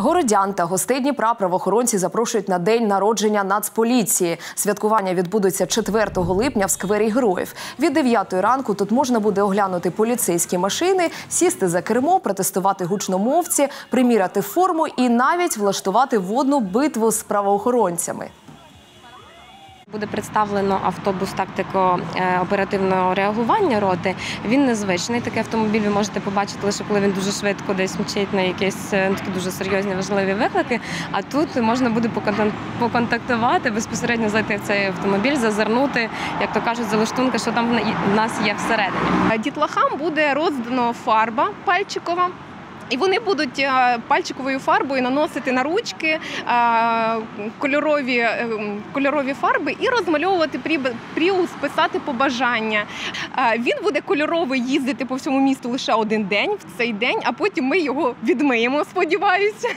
Городян та гостей Дніпра правоохоронці запрошують на день народження Нацполіції. Святкування відбудеться 4 липня в сквері героїв. Від 9 ранку тут можна буде оглянути поліцейські машини, сісти за кермо, протестувати гучномовці, приміряти форму і навіть влаштувати водну битву з правоохоронцями. Буде представлено автобус тактико е, оперативного реагування роти. Він незвичний. Такий автомобіль ви можете побачити лише коли він дуже швидко десь мчить на якісь е, такі дуже серйозні важливі виклики. А тут можна буде покон- поконтактувати, безпосередньо зайти в цей автомобіль, зазирнути, як то кажуть, за лаштунка, що там в нас є всередині. Дітлахам буде роздано фарба пальчикова. І вони будуть е, пальчиковою фарбою наносити на ручки е, кольорові, е, кольорові фарби і розмальовувати прі- пріус, писати побажання. Він буде кольоровий їздити по всьому місту лише один день в цей день, а потім ми його відмиємо, сподіваюся.